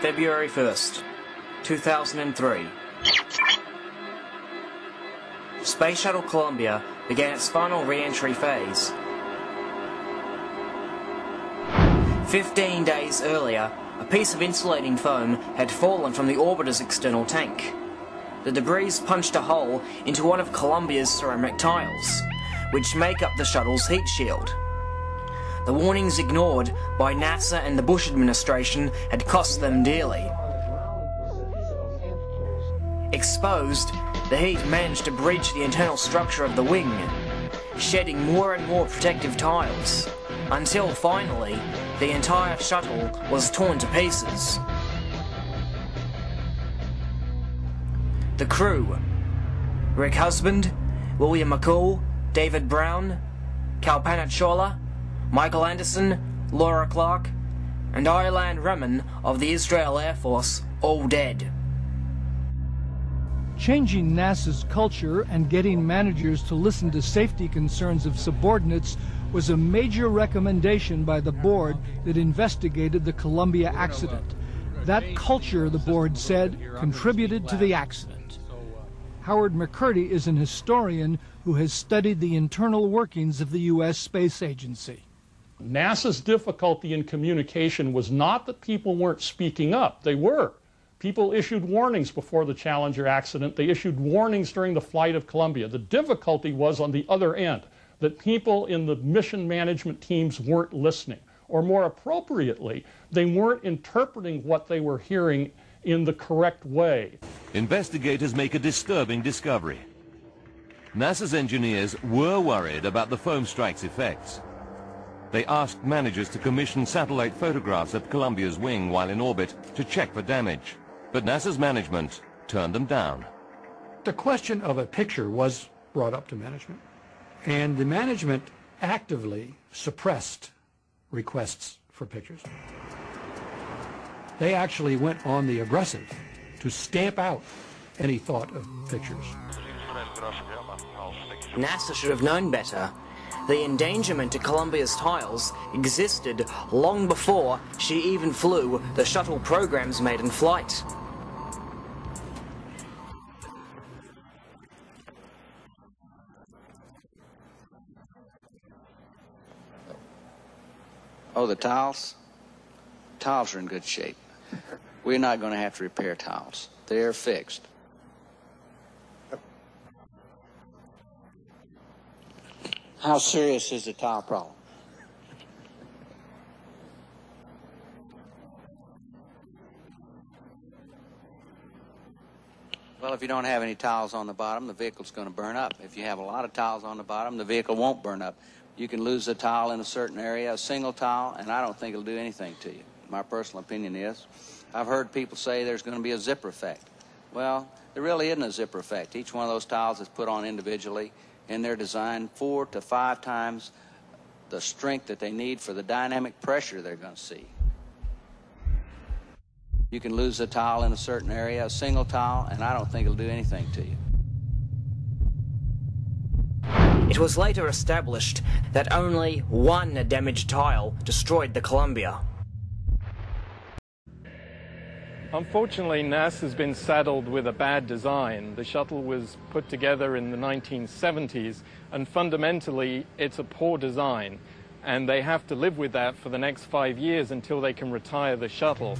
February 1st, 2003. Space Shuttle Columbia began its final re-entry phase. Fifteen days earlier, a piece of insulating foam had fallen from the orbiter's external tank. The debris punched a hole into one of Columbia's ceramic tiles, which make up the shuttle's heat shield. The warnings ignored by NASA and the Bush administration had cost them dearly. Exposed, the heat managed to breach the internal structure of the wing, shedding more and more protective tiles, until finally, the entire shuttle was torn to pieces. The crew Rick Husband, William McCool, David Brown, Kalpana Chawla, Michael Anderson, Laurel Clark, and Ilan Ramon of the Israel Air Force, all dead. Changing NASA's culture and getting managers to listen to safety concerns of subordinates was a major recommendation by the board that investigated the Columbia accident. That culture, the board said, contributed to the accident. Howard McCurdy is an historian who has studied the internal workings of the U.S. Space Agency. NASA's difficulty in communication was not that people weren't speaking up, they were. People issued warnings before the Challenger accident. They issued warnings during the flight of Columbia. The difficulty was on the other end that people in the mission management teams weren't listening. Or more appropriately, they weren't interpreting what they were hearing in the correct way. Investigators make a disturbing discovery. NASA's engineers were worried about the foam strike's effects. They asked managers to commission satellite photographs of Columbia's wing while in orbit to check for damage. But NASA's management turned them down. The question of a picture was brought up to management, and the management actively suppressed requests for pictures. They actually went on the aggressive to stamp out any thought of pictures. NASA should have known better. The endangerment to Columbia's tiles existed long before she even flew the shuttle program's maiden flight. Oh, the tiles? Tiles are in good shape. We're not going to have to repair tiles. They're fixed. How serious is the tile problem? Well, if you don't have any tiles on the bottom, the vehicle's going to burn up. If you have a lot of tiles on the bottom, the vehicle won't burn up. You can lose a tile in a certain area, a single tile, and I don't think it'll do anything to you. My personal opinion is. I've heard people say there's going to be a zipper effect. Well, there really isn't a zipper effect. Each one of those tiles is put on individually, and they're designed four to five times the strength that they need for the dynamic pressure they're going to see. You can lose a tile in a certain area, a single tile, and I don't think it'll do anything to you. It was later established that only one damaged tile destroyed the Columbia. Unfortunately, NASA's been saddled with a bad design. The shuttle was put together in the 1970s, and fundamentally, it's a poor design. And they have to live with that for the next five years until they can retire the shuttle.